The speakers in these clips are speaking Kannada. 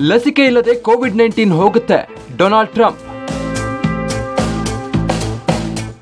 ಲಸಿಕೆ ಇಲ್ಲದೆ ಕೋವಿಡ್ ನೈನ್ಟೀನ್ ಹೋಗುತ್ತೆ. Donald Trump.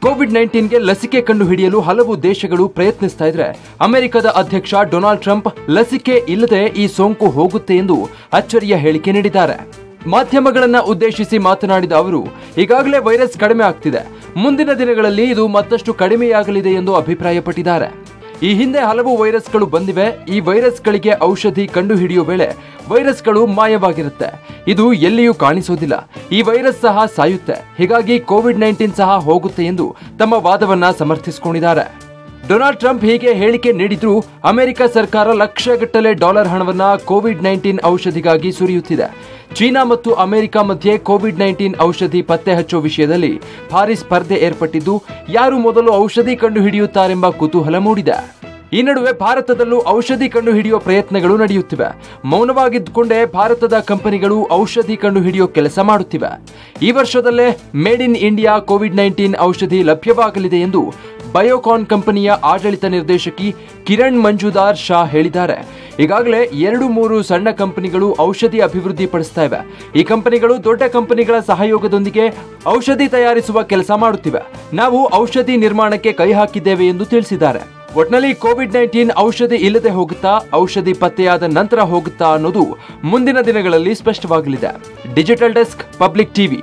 ಕೋವಿಡ್ ನೈನ್ಟೀನ್ಗೆ ಲಸಿಕೆ ಕಂಡುಹಿಡಿಯಲು ಹಲವು ದೇಶಗಳು ಪ್ರಯತ್ನಿಸ್ತಾ ಇದ್ರೆ, ಅಮೆರಿಕದ ಅಧ್ಯಕ್ಷ ಡೊನಾಲ್ಡ್ ಟ್ರಂಪ್ ಲಸಿಕೆ ಇಲ್ಲದೆ ಈ ಸೋಂಕು ಹೋಗುತ್ತೆ ಎಂದು ಅಚ್ಚರಿಯ ಹೇಳಿಕೆ ನೀಡಿದ್ದಾರೆ. ಮಾಧ್ಯಮಗಳನ್ನು ಉದ್ದೇಶಿಸಿ ಮಾತನಾಡಿದ ಅವರು, ಈಗಾಗಲೇ ವೈರಸ್ ಕಡಿಮೆ ಆಗ್ತಿದೆ. ಮುಂದಿನ ದಿನಗಳಲ್ಲಿ ಇದು ಮತ್ತಷ್ಟು ಕಡಿಮೆಯಾಗಲಿದೆ ಎಂದು ಅಭಿಪ್ರಾಯಪಟ್ಟಿದ್ದಾರೆ. ಈ ಹಿಂದೆ ಹಲವು ವೈರಸ್ಗಳು ಬಂದಿವೆ. ಈ ವೈರಸ್ಗಳಿಗೆ ಔಷಧಿ ಕಂಡುಹಿಡಿಯುವ ವೇಳೆ ವೈರಸ್ಗಳು ಮಾಯವಾಗಿರುತ್ತೆ. ಇದು ಎಲ್ಲಿಯೂ ಕಾಣಿಸೋದಿಲ್ಲ. ಈ ವೈರಸ್ ಸಹ ಸಾಯುತ್ತೆ. ಹೀಗಾಗಿ ಕೋವಿಡ್ ನೈನ್ಟೀನ್ ಸಹ ಹೋಗುತ್ತೆ ಎಂದು ತಮ್ಮ ವಾದವನ್ನ ಸಮರ್ಥಿಸಿಕೊಂಡಿದ್ದಾರೆ. ಡೊನಾಲ್ಡ್ ಟ್ರಂಪ್ ಹೀಗೆ ಹೇಳಿಕೆ ನೀಡಿದ್ರು ಅಮೆರಿಕ ಸರ್ಕಾರ ಲಕ್ಷಗಟ್ಟಲೆ ಡಾಲರ್ ಹಣವನ್ನ ಕೋವಿಡ್ ನೈನ್ಟೀನ್ ಔಷಧಿಗಾಗಿ ಸುರಿಯುತ್ತಿದೆ. ಚೀನಾ ಮತ್ತು ಅಮೆರಿಕ ಮಧ್ಯೆ ಕೋವಿಡ್ ನೈನ್ಟೀನ್ ಔಷಧಿ ಪತ್ತೆ ಹಚ್ಚೋ ವಿಷಯದಲ್ಲಿ ಭಾರಿ ಸ್ಪರ್ಧೆ ಏರ್ಪಟ್ಟಿದ್ದು, ಯಾರು ಮೊದಲು ಔಷಧಿ ಕಂಡುಹಿಡಿಯುತ್ತಾರೆಂಬ ಕುತೂಹಲ ಮೂಡಿದೆ. ಈ ನಡುವೆ ಭಾರತದಲ್ಲೂ ಔಷಧಿ ಕಂಡು ಕಂಡುಹಿಡಿಯುವ ಪ್ರಯತ್ನಗಳು ನಡೆಯುತ್ತಿವೆ. ಮೌನವಾಗಿದ್ದುಕೊಂಡೇ ಭಾರತದ ಕಂಪನಿಗಳು ಔಷಧಿ ಕಂಡು ಹಿಡಿಯೋ ಕೆಲಸ ಮಾಡುತ್ತಿವೆ. ಈ ವರ್ಷದಲ್ಲೇ made in India Covid nineteen ಔಷಧಿ ಲಭ್ಯವಾಗಲಿದೆ ಎಂದು ಬಯೋಕಾನ್ ಕಂಪನಿಯ ಆಡಳಿತ ನಿರ್ದೇಶಕಿ ಕಿರಣ್ ಮಂಜುದಾರ್ ಶಾ ಹೇಳಿದ್ದಾರೆ. ಈಗಾಗಲೇ ಎರಡು ಮೂರು ಸಣ್ಣ ಕಂಪನಿಗಳು ಔಷಧಿ ಅಭಿವೃದ್ಧಿ ಪಡಿಸ್ತಾ ಇವೆ. ಈ ಕಂಪನಿಗಳು ದೊಡ್ಡ ಕಂಪನಿಗಳ ಸಹಯೋಗದೊಂದಿಗೆ ಔಷಧಿ ತಯಾರಿಸುವ ಕೆಲಸ ಮಾಡುತ್ತಿವೆ. ನಾವು ಔಷಧಿ ನಿರ್ಮಾಣಕ್ಕೆ ಕೈ ಹಾಕಿದ್ದೇವೆ ಎಂದು ತಿಳಿಸಿದ್ದಾರೆ. ಒಟ್ನಲ್ಲಿ ಕೋವಿಡ್ ನೈನ್ಟೀನ್ ಔಷಧಿ ಇಲ್ಲದೆ ಹೋಗುತ್ತಾ ಔಷಧಿ ಪತ್ತೆಯಾದ ನಂತರ ಹೋಗುತ್ತಾ ಅನ್ನೋದು ಮುಂದಿನ ದಿನಗಳಲ್ಲಿ ಸ್ಪಷ್ಟವಾಗಲಿದೆ. Digital desk, public TV.